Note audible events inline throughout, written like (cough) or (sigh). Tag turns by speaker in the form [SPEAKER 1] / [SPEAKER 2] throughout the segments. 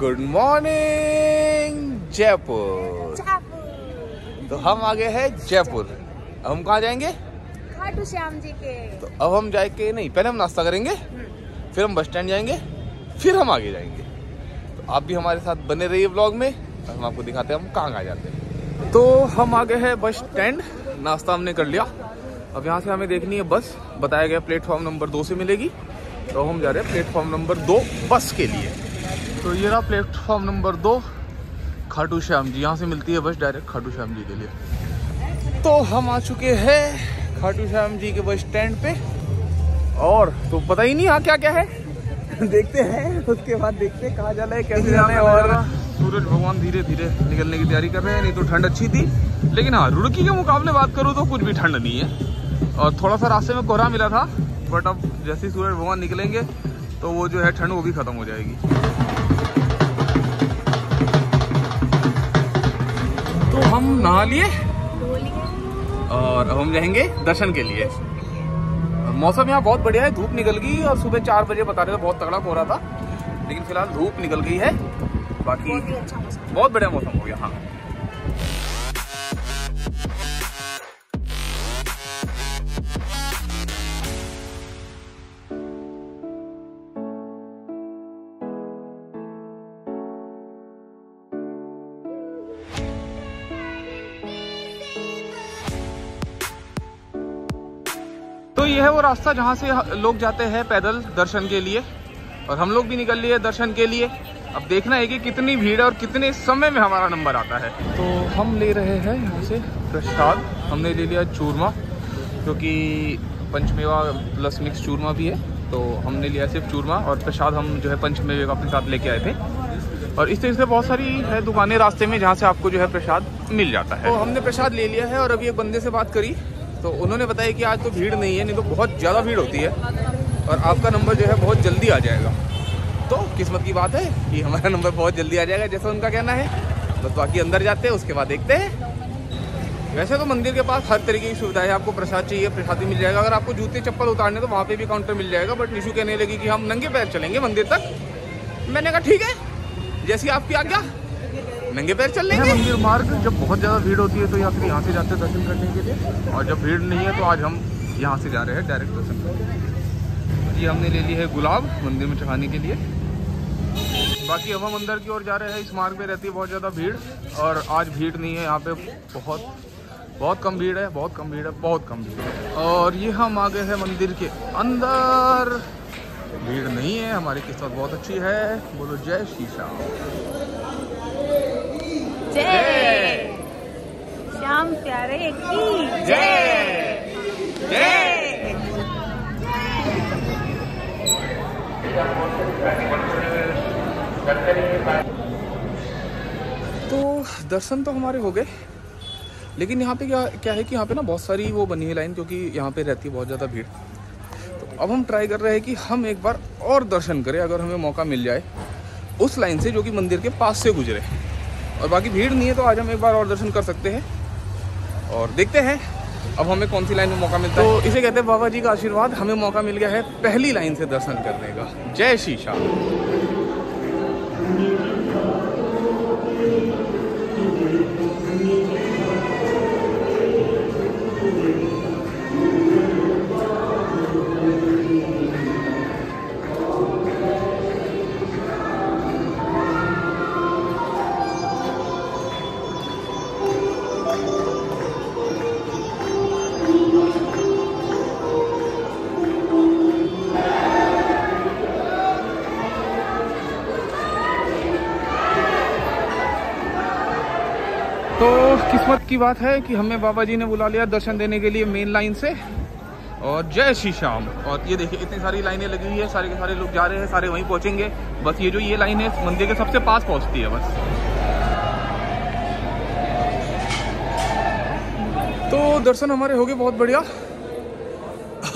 [SPEAKER 1] Good morning Jaipur. तो हम आ गए हैं जयपुर। हम कहाँ जाएँगे?
[SPEAKER 2] खाटू श्याम जी के।
[SPEAKER 1] तो अब हम जाएँगे नहीं पहले हम नाश्ता करेंगे फिर हम बस स्टैंड जाएँगे फिर हम आगे जाएँगे। तो आप भी हमारे साथ बने रहिए ब्लॉग में और हम आपको दिखाते हैं हम कहाँ कहाँ जाते हैं। तो हम आ गए हैं बस स्टैंड नाश्ता हमने कर लिया। अब यहाँ से हमें देखनी है बस बताया गया प्लेटफॉर्म नंबर दो से मिलेगी। तो हम जा रहे हैं प्लेटफॉर्म नंबर दो बस के लिए। तो ये रहा प्लेटफॉर्म नंबर दो खाटू श्याम जी। यहाँ से मिलती है बस डायरेक्ट खाटू श्याम जी के लिए। तो हम आ चुके हैं खाटू श्याम जी के बस स्टैंड पे। और तो पता ही नहीं यहाँ क्या क्या है। (laughs) देखते हैं उसके बाद देखते हैं कहाँ जाना है कैसे जाना है और सूरज भगवान धीरे धीरे निकलने की तैयारी कर रहे हैं नहीं तो ठंड अच्छी थी। लेकिन हाँ रुड़की के मुकाबले बात करूँ तो कुछ भी ठंड नहीं है। और थोड़ा सा रास्ते में कोहरा मिला था बट अब जैसे ही सूरज भगवान निकलेंगे तो वो जो है ठंड वो भी खत्म हो जाएगी। हम नहा लिए। और हम रहेंगे दर्शन के लिए। मौसम यहाँ बहुत बढ़िया है धूप निकल गई और सुबह चार बजे बता रहे थे बहुत तगड़ा हो रहा था लेकिन फ़िलहाल धूप निकल गई है। बाकी
[SPEAKER 2] बहुत अच्छा
[SPEAKER 1] बहुत बढ़िया मौसम हो गया हाँ। तो ये है वो रास्ता जहाँ से लोग जाते हैं पैदल दर्शन के लिए, और हम लोग भी निकल लिए दर्शन के लिए। अब देखना है कि कितनी भीड़ है और कितने समय में हमारा नंबर आता है। तो हम ले रहे हैं यहाँ से प्रसाद। हमने ले लिया चूरमा क्योंकि कि पंचमेवा प्लस मिक्स चूरमा भी है। तो हमने लिया सिर्फ़ चूरमा और प्रसाद हम जो है पंचमेवे का अपने साथ लेके आए थे। और इस तरह से बहुत सारी है दुकानें रास्ते में जहाँ से आपको जो है प्रसाद मिल जाता है। तो हमने प्रसाद ले लिया है और अभी एक बंदे से बात करी। तो उन्होंने बताया कि आज तो भीड़ नहीं है, नहीं तो बहुत ज़्यादा भीड़ होती है और आपका नंबर जो है बहुत जल्दी आ जाएगा। तो किस्मत की बात है कि हमारा नंबर बहुत जल्दी आ जाएगा, जैसा उनका कहना है। बस बाकी अंदर जाते हैं, उसके बाद देखते हैं। वैसे तो मंदिर के पास हर तरीके की सुविधा है, आपको प्रसाद चाहिए प्रसाद मिल जाएगा। अगर आपको जूते चप्पल उतारने तो वहाँ पे भी काउंटर मिल जाएगा, बट निशु कहने लगी कि हम नंगे पैर चलेंगे मंदिर तक। मैंने कहा, ठीक है, जैसी आपकी आज्ञा नंगे पैर चल लेंगे? मंदिर मार्ग जब बहुत ज़्यादा भीड़ होती है तो या फिर यहाँ से जाते हैं दर्शन करने के लिए। और जब भीड़ नहीं है तो आज हम यहाँ से जा रहे हैं डायरेक्ट दर्शन करने। ये हमने ले ली है गुलाब मंदिर में चढ़ाने के लिए। बाकी अब हम अंदर की ओर जा रहे हैं। इस मार्ग पे रहती है बहुत ज़्यादा भीड़। और आज भीड़ नहीं है। यहाँ पे बहुत बहुत कम भीड़ है, बहुत कम भीड़ है, बहुत कम भीड़ है। और ये हम आ गए हैं मंदिर के अंदर। भीड़ नहीं है, हमारी किस्मत बहुत अच्छी है। बोलो, जय श्री श्याम।
[SPEAKER 2] जय। श्याम प्यारे की जय। जय।
[SPEAKER 1] तो दर्शन तो हमारे हो गए लेकिन यहाँ पे क्या क्या है कि यहाँ पे ना बहुत सारी वो बनी है लाइन क्योंकि यहाँ पे रहती है बहुत ज़्यादा भीड़। तो अब हम ट्राई कर रहे हैं कि हम एक बार और दर्शन करें अगर हमें मौका मिल जाए उस लाइन से जो कि मंदिर के पास से गुजरे। और बाकी भीड़ नहीं है तो आज हम एक बार और दर्शन कर सकते हैं। और देखते हैं अब हमें कौन सी लाइन में मौका मिलता है। तो इसे कहते हैं बाबा जी का आशीर्वाद। हमें मौका मिल गया है पहली लाइन से दर्शन करने का। जय श्री तो किस्मत की बात है कि हमें बाबा जी ने बुला लिया दर्शन देने के लिए मेन लाइन से। और जय श्री श्याम। और ये देखिए, इतनी सारी लाइनें लगी हुई है, सारे के सारे लोग जा रहे हैं, सारे वहीं पहुँचेंगे। बस ये जो ये लाइन है, मंदिर के सबसे पास पहुँचती है बस। तो दर्शन हमारे हो गए बहुत बढ़िया।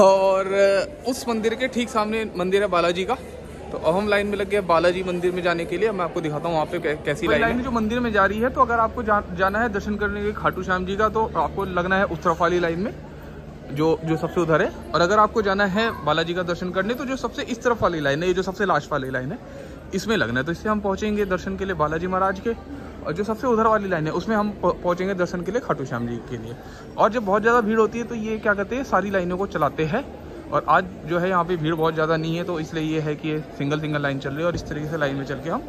[SPEAKER 1] और उस मंदिर के ठीक सामने मंदिर है बालाजी का। तो अब हम लाइन में लग गए बालाजी मंदिर में जाने के लिए। मैं आपको दिखाता हूँ वहाँ पे कैसी लाइन, लाइन जो मंदिर में जा रही है तो अगर आपको जा, जाना है दर्शन करने के खाटू श्याम जी का तो आपको लगना है उस तरफ़ वाली लाइन में जो जो सबसे उधर है। और अगर आपको जाना है बालाजी का दर्शन करने तो जो सबसे इस तरफ़ वाली लाइन है ये जो सबसे लास्ट वाली लाइन है इसमें लगना है। तो इससे हम पहुँचेंगे दर्शन के लिए बालाजी महाराज के और जो सबसे उधर वाली लाइन है उसमें हम पहुँचेंगे दर्शन के लिए खाटू श्याम जी के लिए। और जब बहुत ज़्यादा भीड़ होती है तो ये क्या कहते हैं सारी लाइनों को चलाते हैं। और आज जो है यहाँ पे भीड़ बहुत ज़्यादा नहीं है तो इसलिए ये है कि सिंगल सिंगल लाइन चल रही है और इस तरीके से लाइन में चल के हम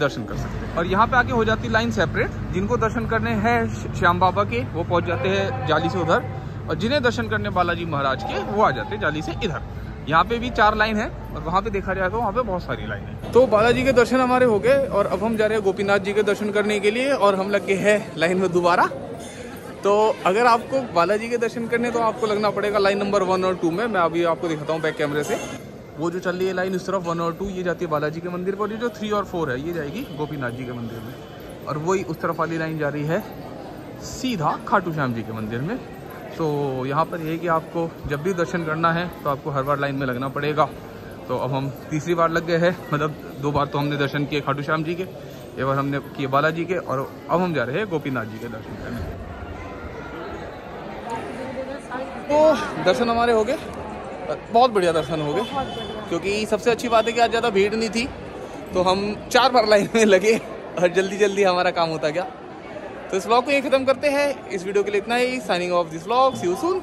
[SPEAKER 1] दर्शन कर सकते हैं। और यहाँ पे आके हो जाती लाइन सेपरेट जिनको दर्शन करने हैं श्याम बाबा के, वो पहुँच जाते हैं जाली से उधर। और जिन्हें दर्शन करने बालाजी महाराज के, वो आ जाते हैं जाली से इधर। यहाँ पे भी चार लाइन है, और वहाँ पे देखा जाए तो वहाँ पे बहुत सारी लाइन है। तो बालाजी के दर्शन हमारे हो गए, और अब हम जा रहे हैं गोपीनाथ जी के दर्शन करने के लिए, और हम लग गए हैं लाइन में दोबारा। तो अगर आपको बालाजी के दर्शन करने तो आपको लगना पड़ेगा लाइन नंबर वन और टू में। मैं अभी आपको दिखाता हूँ बैक कैमरे से। वो जो चल रही है लाइन उस तरफ़ वन और टू, ये जाती है बालाजी के मंदिर पर। जो थ्री और फोर है, ये जाएगी गोपीनाथ जी के मंदिर में। और वही उस तरफ़ वाली लाइन जा रही है सीधा खाटू श्याम जी के मंदिर में। तो यहाँ पर ये कि आपको जब भी दर्शन करना है तो आपको हर बार लाइन में लगना पड़ेगा। तो अब हम तीसरी बार लग गए हैं। मतलब दो बार तो हमने दर्शन किए खाटू श्याम जी के, एक बार हमने किए बालाजी के, और अब हम जा रहे हैं गोपीनाथ जी के दर्शन करने। तो दर्शन हमारे हो गए। बहुत बढ़िया दर्शन हो गए। क्योंकि सबसे अच्छी बात है कि आज ज़्यादा भीड़ नहीं थी तो हम चार बार लाइन में लगे और जल्दी जल्दी हमारा काम होता गया। तो इस ब्लॉग को ये खत्म करते हैं। इस वीडियो के लिए इतना ही। Signing off this blog see you soon